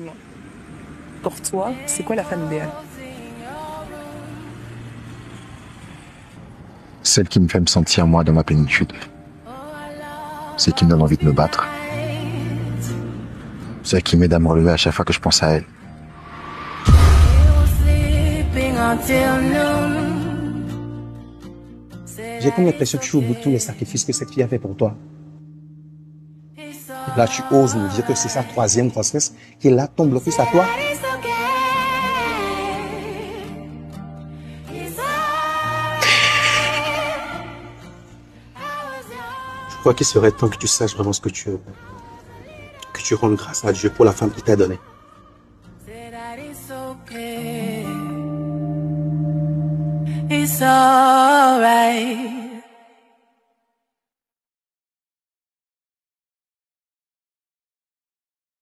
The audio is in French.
Dis-moi, pour toi, c'est quoi la femme idéale? Celle qui me fait me sentir moi dans ma plénitude. Celle qui me donne envie de me battre. Celle qui m'aide à me relever à chaque fois que je pense à elle. J'ai comme l'impression que tu es au bout de tous les sacrifices que cette fille a fait pour toi? Là, tu oses me dire que c'est sa troisième grossesse qui est là, ton blocus à toi. Je crois qu'il serait temps que tu saches vraiment ce que tu veux. Que tu rendes grâce à Dieu pour la femme qu'il t'a donnée.